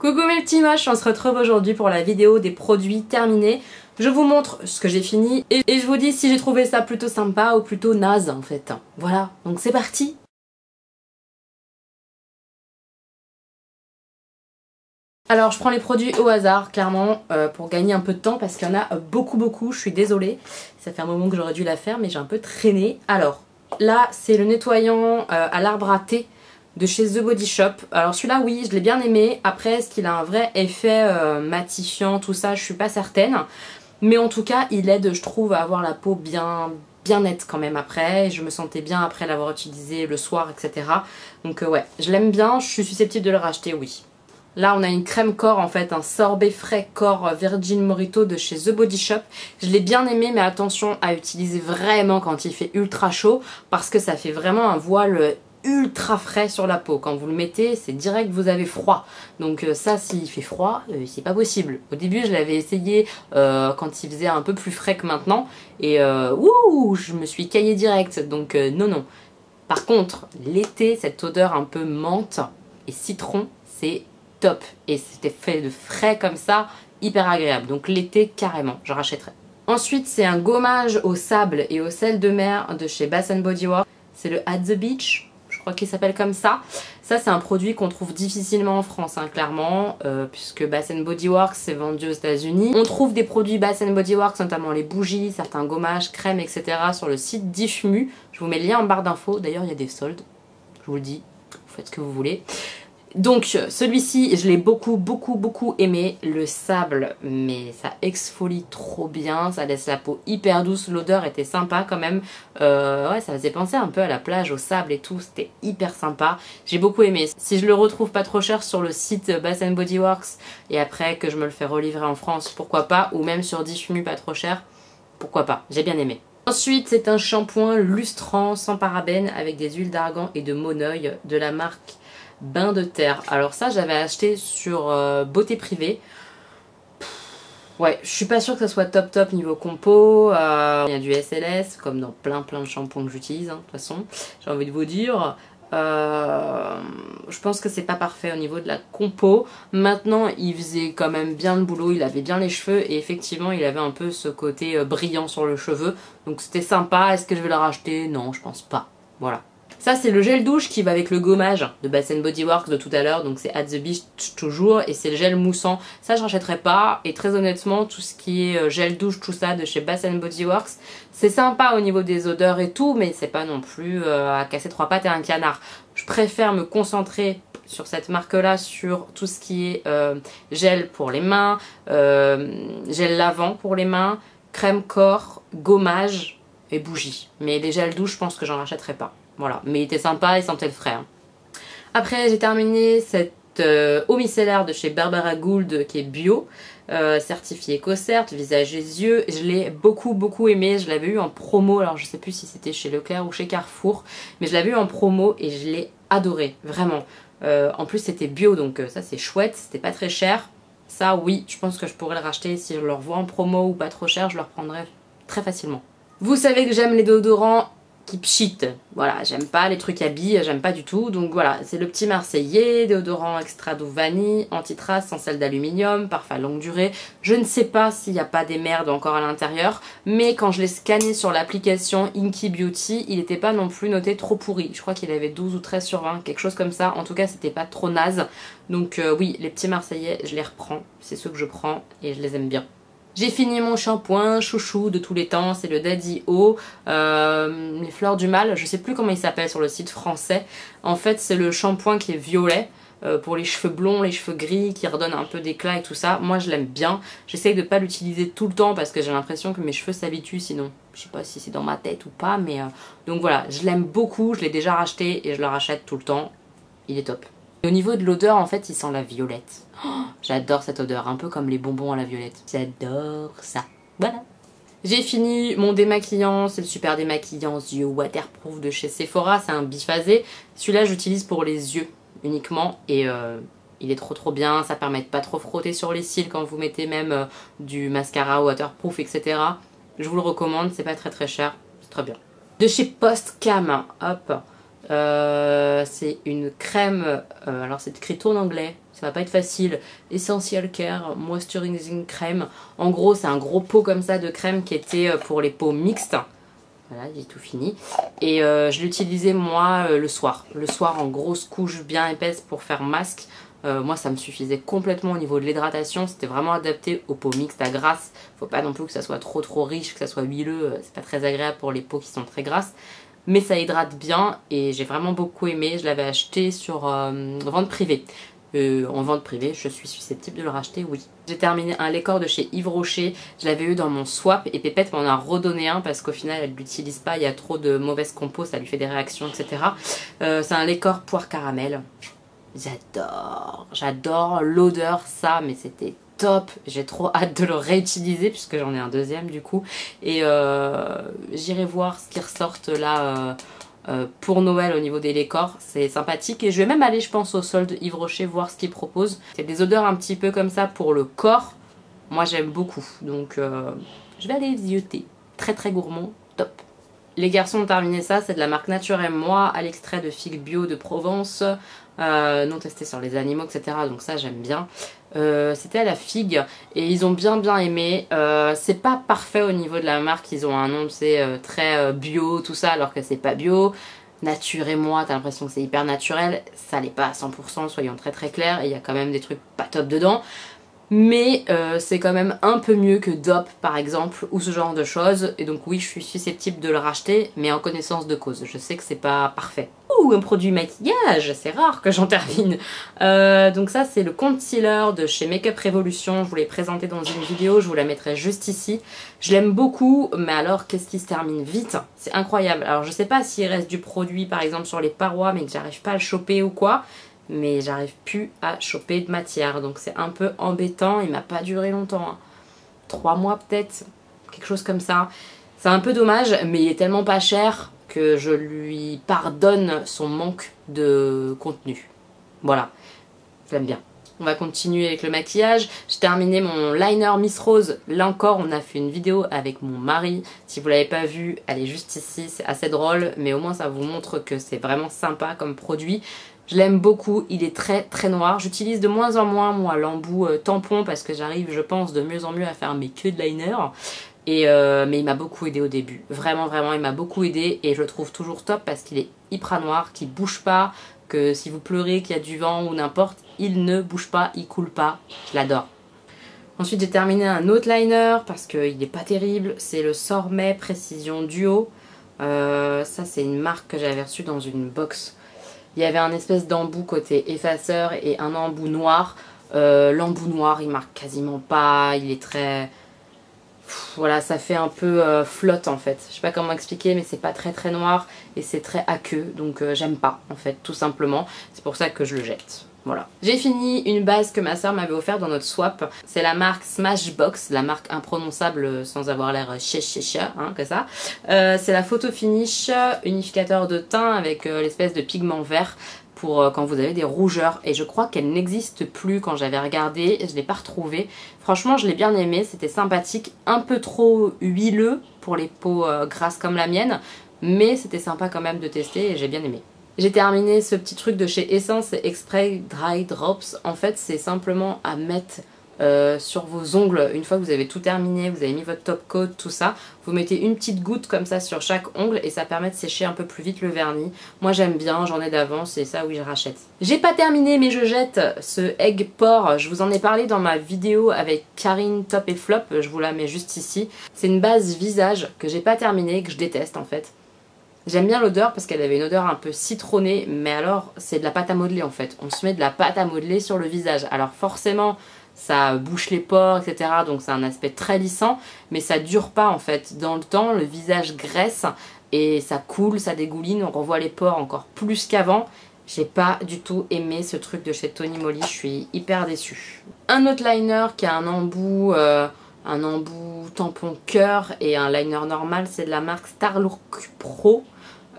Coucou mes petits moches, on se retrouve aujourd'hui pour la vidéo des produits terminés. Je vous montre ce que j'ai fini et, je vous dis si j'ai trouvé ça plutôt sympa ou plutôt naze en fait. Voilà, donc c'est parti Alors je prends les produits au hasard clairement euh, pour gagner un peu de temps parce qu'il y en a beaucoup beaucoup, je suis désolée. Ça fait un moment que j'aurais dû la faire mais j'ai un peu traîné. Alors là c'est le nettoyant euh, à l'arbre à thé de chez The Body Shop. Alors celui-là, oui, je l'ai bien aimé. Après, est-ce qu'il a un vrai effet euh, matifiant, tout ça, je suis pas certaine. Mais en tout cas, il aide, je trouve, à avoir la peau bien, bien nette quand même après. Je me sentais bien après l'avoir utilisé le soir, etc. Donc euh, ouais, je l'aime bien, je suis susceptible de le racheter, oui. Là, on a une crème corps, en fait, un sorbet frais corps Virgin Morito de chez The Body Shop. Je l'ai bien aimé, mais attention à utiliser vraiment quand il fait ultra chaud, parce que ça fait vraiment un voile ultra frais sur la peau. Quand vous le mettez, c'est direct vous avez froid. Donc euh, ça, s'il fait froid, euh, c'est pas possible. Au début, je l'avais essayé euh, quand il faisait un peu plus frais que maintenant. Et ouh, je me suis caillé direct. Donc non, non. Par contre, l'été, cette odeur un peu menthe et citron, c'est top. Et c'était fait de frais comme ça, hyper agréable. Donc l'été, carrément, je rachèterai. Ensuite, c'est un gommage au sable et au sel de mer de chez Bath Body Works. C'est le At the Beach crois qu'il s'appelle comme ça. Ça c'est un produit qu'on trouve difficilement en France, hein, clairement, euh, puisque Bath Body Works c'est vendu aux états unis On trouve des produits Bath Body Works, notamment les bougies, certains gommages, crèmes, etc. sur le site Diffmu. Je vous mets le lien en barre d'infos, d'ailleurs il y a des soldes, je vous le dis, vous faites ce que vous voulez. Donc celui-ci, je l'ai beaucoup, beaucoup, beaucoup aimé. Le sable, mais ça exfolie trop bien. Ça laisse la peau hyper douce. L'odeur était sympa quand même. Euh, ouais, ça faisait penser un peu à la plage, au sable et tout. C'était hyper sympa. J'ai beaucoup aimé. Si je le retrouve pas trop cher sur le site Bath Body Works et après que je me le fais relivrer en France, pourquoi pas? Ou même sur Diffumu pas trop cher, pourquoi pas? J'ai bien aimé. Ensuite, c'est un shampoing lustrant sans parabènes avec des huiles d'argan et de monoeil de la marque bain de terre. Alors ça, j'avais acheté sur euh, Beauté Privée. Ouais, je suis pas sûre que ça soit top top niveau compo. Euh, il y a du SLS, comme dans plein plein de shampoings que j'utilise, hein, de toute façon. J'ai envie de vous dire. Euh, je pense que c'est pas parfait au niveau de la compo. Maintenant, il faisait quand même bien le boulot, il avait bien les cheveux et effectivement, il avait un peu ce côté brillant sur le cheveu. Donc c'était sympa. Est-ce que je vais le racheter? Non, je pense pas. Voilà. Ça, c'est le gel douche qui va avec le gommage de Bath Body Works de tout à l'heure. Donc, c'est At The Beach toujours. Et c'est le gel moussant. Ça, je rachèterai pas. Et très honnêtement, tout ce qui est euh, gel douche, tout ça de chez Bath Body Works, c'est sympa au niveau des odeurs et tout. Mais c'est pas non plus euh, à casser trois pattes et un canard. Je préfère me concentrer sur cette marque là sur tout ce qui est euh, gel pour les mains, gel lavant pour les mains, crème corps, gommage et bougie. Mais les gels douche, je pense que j'en rachèterai pas. Voilà, mais il était sympa, il sentait le frais. Hein. Après, j'ai terminé cette euh, eau micellaire de chez Barbara Gould qui est bio, euh, certifiée visage et yeux. Je l'ai beaucoup beaucoup aimé, je l'avais eu en promo, alors je sais plus si c'était chez Leclerc ou chez Carrefour, mais je l'avais eu en promo et je l'ai adoré, vraiment. Euh, en plus c'était bio donc ça c'est chouette, c'était pas très cher. Ça oui, je pense que je pourrais le racheter si je le revois en promo ou pas trop cher, je le reprendrai très facilement. Vous savez que j'aime les déodorants qui pchit. Voilà, j'aime pas les trucs à billes, j'aime pas du tout. Donc voilà, c'est le petit Marseillais, déodorant extra doux vanille, anti-trace sans sel d'aluminium, parfum longue durée. Je ne sais pas s'il n'y a pas des merdes encore à l'intérieur, mais quand je l'ai scanné sur l'application Inky Beauty, il n'était pas non plus noté trop pourri. Je crois qu'il avait 12 ou 13 sur 20, quelque chose comme ça. En tout cas, c'était pas trop naze. Donc euh, oui, les petits Marseillais, je les reprends. C'est ceux que je prends et je les aime bien. J'ai fini mon shampoing chouchou de tous les temps, c'est le Daddy O, euh, les fleurs du mal, je sais plus comment il s'appelle sur le site français. En fait c'est le shampoing qui est violet, euh, pour les cheveux blonds, les cheveux gris, qui redonne un peu d'éclat et tout ça. Moi je l'aime bien, j'essaye de pas l'utiliser tout le temps parce que j'ai l'impression que mes cheveux s'habituent sinon. Je sais pas si c'est dans ma tête ou pas, mais... Euh, donc voilà, je l'aime beaucoup, je l'ai déjà racheté et je le rachète tout le temps. Il est top. Et au niveau de l'odeur, en fait, il sent la violette. Oh, j'adore cette odeur, un peu comme les bonbons à la violette. J'adore ça. Voilà. J'ai fini mon démaquillant, c'est le super démaquillant yeux waterproof de chez Sephora, c'est un biphasé. Celui-là j'utilise pour les yeux uniquement et euh, il est trop trop bien, ça permet de pas trop frotter sur les cils quand vous mettez même euh, du mascara waterproof etc. Je vous le recommande, c'est pas très très cher, c'est très bien. De chez Postcam, hop, euh, c'est une crème, alors c'est écrit tout en anglais, ça va pas être facile. Essential Care Moisturizing Crème. En gros, c'est un gros pot comme ça de crème qui était euh, pour les peaux mixtes. Voilà, j'ai tout fini. Et euh, je l'utilisais moi euh, le soir. Le soir en grosse couche bien épaisse pour faire masque. moi ça me suffisait complètement au niveau de l'hydratation. C'était vraiment adapté aux peaux mixtes à grasse. Faut pas non plus que ça soit trop trop riche, que ça soit huileux. C'est pas très agréable pour les peaux qui sont très grasses mais ça hydrate bien et j'ai vraiment beaucoup aimé. Je l'avais acheté sur euh, vente privée. Euh, en vente privée, je suis susceptible de le racheter, oui. J'ai terminé un Lécor de chez Yves Rocher, je l'avais eu dans mon swap et Pépette m'en a redonné un parce qu'au final elle l'utilise pas, il y a trop de mauvaises compos, ça lui fait des réactions, etc. Euh, c'est un Lécor poire caramel. J'adore, j'adore l'odeur, ça, mais c'était top. J'ai trop hâte de le réutiliser puisque j'en ai un deuxième du coup. Et euh, j'irai voir ce qui ressorte là euh, euh, pour Noël au niveau des décors. C'est sympathique. Et je vais même aller, je pense, au solde Yves Rocher voir ce qu'il propose. C'est des odeurs un petit peu comme ça pour le corps. Moi, j'aime beaucoup. Donc, je vais aller zioter. Très très gourmand. Top. Les garçons ont terminé ça, c'est de la marque Nature et moi, à l'extrait de figues bio de Provence, non testé sur les animaux, etc. Donc ça j'aime bien. Euh, c'était à la figue et ils ont bien bien aimé. Euh, c'est pas parfait au niveau de la marque, ils ont un nom c'est euh, très bio tout ça alors que c'est pas bio. Nature et moi, t'as l'impression que c'est hyper naturel, ça l'est pas à 100%, soyons très très clairs, il y a quand même des trucs pas top dedans. Mais c'est quand même un peu mieux que DOP par exemple, ou ce genre de choses. Et donc oui, je suis susceptible de le racheter, mais en connaissance de cause. Je sais que c'est pas parfait un produit maquillage, c'est rare que j'en termine. Euh, donc ça c'est le concealer de chez Makeup Revolution, je vous l'ai présenté dans une vidéo, je vous la mettrai juste ici. Je l'aime beaucoup, mais alors qu'est-ce qui se termine vite? C'est incroyable. Alors je sais pas s'il reste du produit par exemple sur les parois mais que j'arrive pas à le choper ou quoi, mais j'arrive plus à choper de matière, donc c'est un peu embêtant, il m'a pas duré longtemps. Hein. Trois mois peut-être, quelque chose comme ça. C'est un peu dommage, mais il est tellement pas cher que je lui pardonne son manque de contenu. Voilà, je l'aime bien. On va continuer avec le maquillage. J'ai terminé mon liner Miss Rose. Là encore, on a fait une vidéo avec mon mari. Si vous l'avez pas vu, elle est juste ici. C'est assez drôle, mais au moins ça vous montre que c'est vraiment sympa comme produit. Je l'aime beaucoup, il est très très noir. J'utilise de moins en moins moi l'embout euh, tampon parce que j'arrive je pense de mieux en mieux à faire mes queues de liner. Euh, mais il m'a beaucoup aidé au début. Vraiment, vraiment, il m'a beaucoup aidé et je le trouve toujours top parce qu'il est hyper noir, qu'il bouge pas, que si vous pleurez, qu'il y a du vent ou n'importe, il ne bouge pas, il coule pas. Je l'adore. Ensuite, j'ai terminé un autre liner parce qu'il n'est pas terrible. C'est le Sormet Précision Duo. Euh, ça, c'est une marque que j'avais reçue dans une box. Il y avait un espèce d'embout côté effaceur et un embout noir. Euh, l'embout noir, il marque quasiment pas. Il est très voilà, ça fait un peu euh, flotte en fait. Je sais pas comment expliquer, mais c'est pas très très noir et c'est très aqueux, donc euh, j'aime pas en fait, tout simplement. C'est pour ça que je le jette. Voilà. J'ai fini une base que ma soeur m'avait offert dans notre swap. C'est la marque Smashbox, la marque imprononçable sans avoir l'air chicha, hein, que ça. Euh, c'est la Photo Finish unificateur de teint avec l'espèce de pigment vert pour euh, quand vous avez des rougeurs. Et je crois qu'elle n'existe plus quand j'avais regardé, je l'ai pas retrouvée. Franchement, je l'ai bien aimé, c'était sympathique. Un peu trop huileux pour les peaux euh, grasses comme la mienne, mais c'était sympa quand même de tester et j'ai bien aimé. J'ai terminé ce petit truc de chez Essence Express Dry Drops. En fait, c'est simplement à mettre euh, sur vos ongles. Une fois que vous avez tout terminé, vous avez mis votre top coat, tout ça, vous mettez une petite goutte comme ça sur chaque ongle et ça permet de sécher un peu plus vite le vernis. Moi j'aime bien, j'en ai d'avance et ça oui je rachète. J'ai pas terminé mais je jette ce Egg Pore. Je vous en ai parlé dans ma vidéo avec Karine Top et Flop, je vous la mets juste ici. C'est une base visage que j'ai pas terminée, que je déteste en fait. J'aime bien l'odeur parce qu'elle avait une odeur un peu citronnée, mais alors c'est de la pâte à modeler en fait. On se met de la pâte à modeler sur le visage. Alors forcément, ça bouche les pores, etc. Donc c'est un aspect très lissant, mais ça dure pas en fait. Dans le temps, le visage graisse et ça coule, ça dégouline, on revoit les pores encore plus qu'avant. J'ai pas du tout aimé ce truc de chez Tony Moly, je suis hyper déçue. Un autre liner qui a un embout, euh, un embout tampon cœur et un liner normal, c'est de la marque Starlook Pro.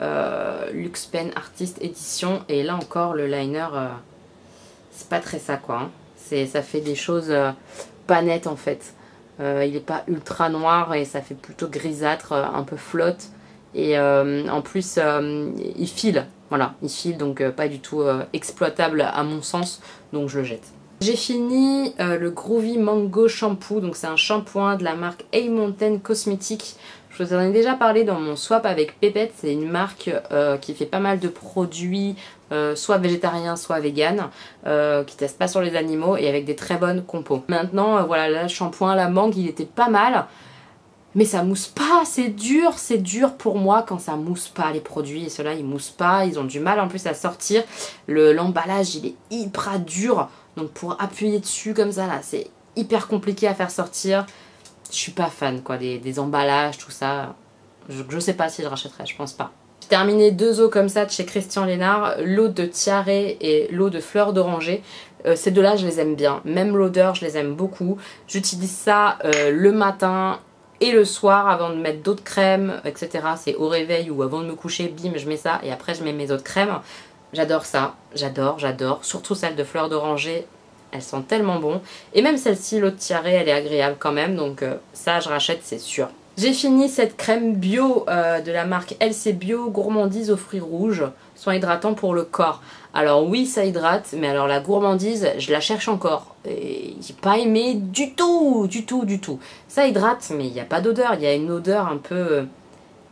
Euh, Lux Pen Artist Edition et là encore le liner euh, c'est pas très ça quoi hein ça fait des choses euh, pas nettes en fait. Euh, il n'est pas ultra noir et ça fait plutôt grisâtre, un peu flotte. Et en plus, il file. Voilà, il file donc pas du tout exploitable à mon sens, donc je le jette. J'ai fini le Groovy Mango Shampoo, donc c'est un shampoing de la marque A Mountain Cosmetics. Je vous en ai déjà parlé dans mon swap avec Pépette, c'est une marque euh, qui fait pas mal de produits, euh, soit végétariens, soit vegan, euh, qui teste pas sur les animaux et avec des très bonnes compos. Maintenant, voilà, le shampoing la mangue, il était pas mal, mais ça mousse pas, c'est dur, c'est dur pour moi quand ça mousse pas les produits, et ceux-là ils moussent pas, ils ont du mal en plus à sortir, l'emballage il est hyper dur, donc pour appuyer dessus comme ça là, c'est hyper compliqué à faire sortir, je suis pas fan quoi, des, emballages, tout ça. Je, sais pas si je rachèterais, je pense pas. J'ai terminé deux eaux comme ça de chez Christian Lénard, l'eau de tiaré et l'eau de fleur d'oranger. Euh, ces deux-là, je les aime bien. Même l'odeur, je les aime beaucoup. J'utilise ça euh, le matin et le soir avant de mettre d'autres crèmes, etc. C'est au réveil ou avant de me coucher, bim, je mets ça et après je mets mes autres crèmes. J'adore ça, j'adore, j'adore. Surtout celle de fleur d'oranger, elles sont tellement bon. Et même celle-ci, l'eau de tiaré, elle est agréable quand même. Donc euh, ça, je rachète, c'est sûr. J'ai fini cette crème bio euh, de la marque LC Bio Gourmandise aux fruits rouges, soin hydratant pour le corps. Alors oui, ça hydrate, mais alors la gourmandise, je la cherche encore. Et j'ai pas aimé du tout, du tout, du tout. Ça hydrate, mais il n'y a pas d'odeur. Il y a une odeur un peu euh,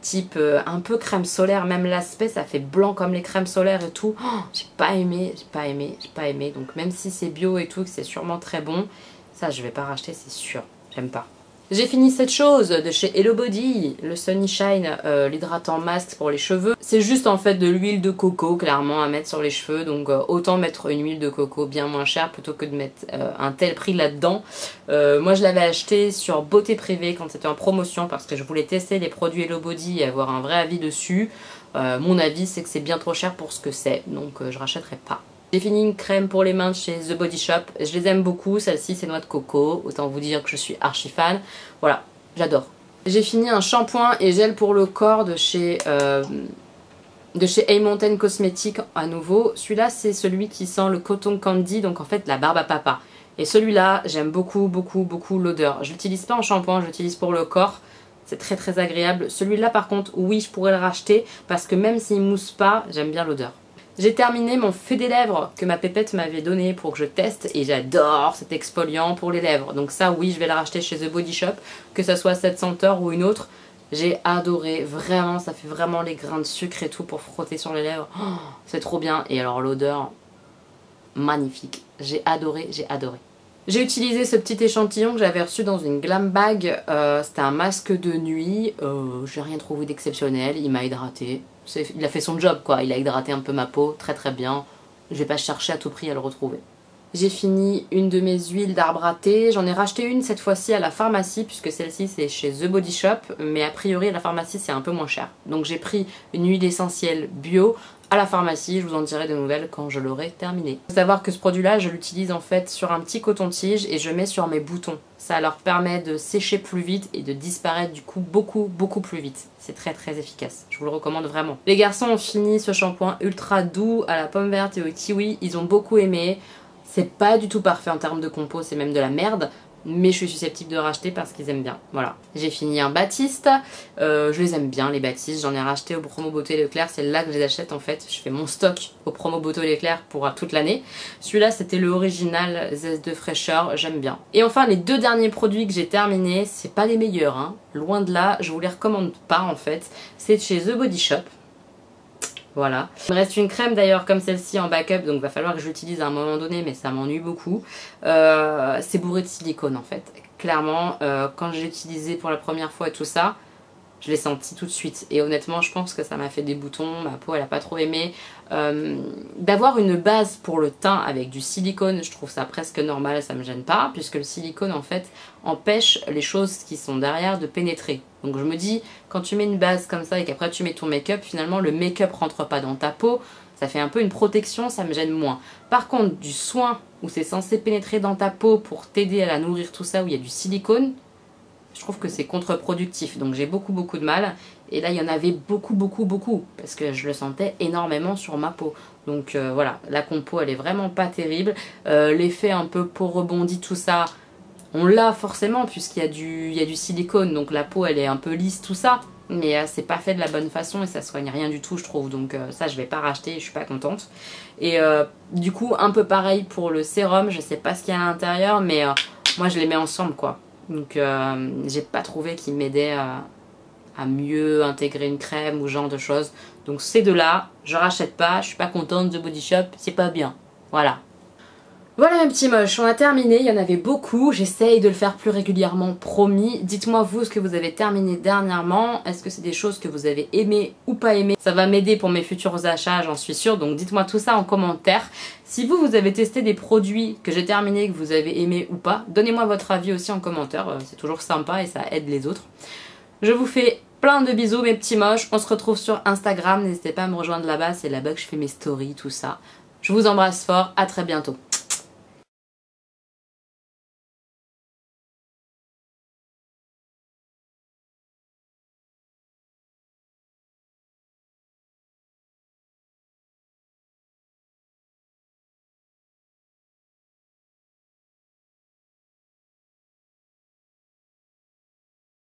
type euh, un peu crème solaire, même l'aspect ça fait blanc comme les crèmes solaires et tout. Oh, j'ai pas aimé, j'ai pas aimé, j'ai pas aimé. Donc même si c'est bio et tout, que c'est sûrement très bon, ça je vais pas racheter, c'est sûr. J'aime pas. J'ai fini cette chose de chez Hello Body, le Sunny Shine, euh, l'hydratant masque pour les cheveux. C'est juste en fait de l'huile de coco clairement à mettre sur les cheveux, donc euh, autant mettre une huile de coco bien moins chère plutôt que de mettre euh, un tel prix là-dedans. moi je l'avais acheté sur Beauté Privée quand c'était en promotion parce que je voulais tester les produits Hello Body et avoir un vrai avis dessus. mon avis c'est que c'est bien trop cher pour ce que c'est, donc je rachèterai pas. J'ai fini une crème pour les mains chez The Body Shop. Je les aime beaucoup. Celle-ci, c'est noix de coco. Autant vous dire que je suis archi fan. Voilà, j'adore. J'ai fini un shampoing et gel pour le corps de chez, euh, de chez A Mountain Cosmetics à nouveau. Celui-là, c'est celui qui sent le coton candy, donc en fait la barbe à papa. Et celui-là, j'aime beaucoup, beaucoup, beaucoup l'odeur. Je l'utilise pas en shampoing, je l'utilise pour le corps. C'est très très agréable. Celui-là par contre, oui, je pourrais le racheter parce que même s'il mousse pas, j'aime bien l'odeur. J'ai terminé mon feu des lèvres que ma pépette m'avait donné pour que je teste et j'adore cet exfoliant pour les lèvres. Donc ça oui je vais le racheter chez The Body Shop, que ce soit cette senteur ou une autre. J'ai adoré, vraiment ça fait vraiment les grains de sucre et tout pour frotter sur les lèvres. Oh, c'est trop bien et alors l'odeur magnifique. J'ai adoré, j'ai adoré. J'ai utilisé ce petit échantillon que j'avais reçu dans une glam bag. Euh, c'était un masque de nuit. Euh, j'ai rien trouvé d'exceptionnel. Il m'a hydraté. Il a fait son job quoi. Il a hydraté un peu ma peau. Très très bien. Je vais pas chercher à tout prix à le retrouver. J'ai fini une de mes huiles d'arbre à thé. J'en ai racheté une cette fois-ci à la pharmacie puisque celle-ci c'est chez The Body Shop. Mais a priori à la pharmacie c'est un peu moins cher. Donc j'ai pris une huile essentielle bio à la pharmacie. Je vous en dirai de nouvelles quand je l'aurai terminé. Faut savoir que ce produit-là, je l'utilise en fait sur un petit coton-tige et je mets sur mes boutons. Ça leur permet de sécher plus vite et de disparaître du coup beaucoup beaucoup plus vite. C'est très très efficace. Je vous le recommande vraiment. Les garçons ont fini ce shampoing ultra doux à la pomme verte et au kiwi. Ils ont beaucoup aimé. C'est pas du tout parfait en termes de compo, c'est même de la merde mais je suis susceptible de racheter parce qu'ils aiment bien. Voilà. J'ai fini un Baptiste. Euh, je les aime bien les Baptistes. J'en ai racheté au promo Beauté Leclerc. C'est là que je les achète en fait. Je fais mon stock au promo Beauté Leclerc pour toute l'année. Celui-là c'était le original zeste de fraîcheur. J'aime bien. Et enfin les deux derniers produits que j'ai terminés, c'est pas les meilleurs. Hein. Loin de là. Je vous les recommande pas en fait. C'est chez The Body Shop. Voilà. Il me reste une crème d'ailleurs comme celle-ci en backup, donc va falloir que je l'utilise à un moment donné, mais ça m'ennuie beaucoup. Euh, c'est bourré de silicone en fait. Clairement, euh, quand j'ai utilisé pour la première fois tout ça, je l'ai senti tout de suite. Et honnêtement, je pense que ça m'a fait des boutons, ma peau elle a pas trop aimé. Euh, d'avoir une base pour le teint avec du silicone, je trouve ça presque normal, ça me gêne pas, puisque le silicone en fait empêche les choses qui sont derrière de pénétrer. Donc je me dis, quand tu mets une base comme ça et qu'après tu mets ton make-up, finalement le make-up rentre pas dans ta peau, ça fait un peu une protection, ça me gêne moins. Par contre, du soin où c'est censé pénétrer dans ta peau pour t'aider à la nourrir, tout ça, où il y a du silicone, je trouve que c'est contre-productif. Donc j'ai beaucoup beaucoup de mal. Et là, il y en avait beaucoup beaucoup beaucoup parce que je le sentais énormément sur ma peau. Donc euh, voilà, la compo, elle est vraiment pas terrible. Euh, l'effet un peu peau rebondie, tout ça, on l'a forcément puisqu'il y, a du, y a du silicone. Donc la peau, elle est un peu lisse, tout ça. mais euh, c'est pas fait de la bonne façon et ça soigne rien du tout je trouve. Donc euh, ça je vais pas racheter je suis pas contente. Et euh, du coup un peu pareil pour le sérum. Je sais pas ce qu'il y a à l'intérieur mais moi je les mets ensemble quoi. Donc j'ai pas trouvé qu'il m'aidait à, à mieux intégrer une crème ou genre de choses. Donc ces deux là. Je rachète pas. Je suis pas contente. De Body Shop c'est pas bien. Voilà voilà mes petits moches, on a terminé, il y en avait beaucoup, j'essaye de le faire plus régulièrement, promis. Dites-moi vous ce que vous avez terminé dernièrement, est-ce que c'est des choses que vous avez aimées ou pas aimées? Ça va m'aider pour mes futurs achats, j'en suis sûre, donc dites-moi tout ça en commentaire. Si vous, vous avez testé des produits que j'ai terminés, que vous avez aimés ou pas, donnez-moi votre avis aussi en commentaire, euh, c'est toujours sympa et ça aide les autres. Je vous fais plein de bisous mes petits moches, on se retrouve sur Instagram, n'hésitez pas à me rejoindre là-bas, c'est là-bas que je fais mes stories, tout ça. Je vous embrasse fort, à très bientôt.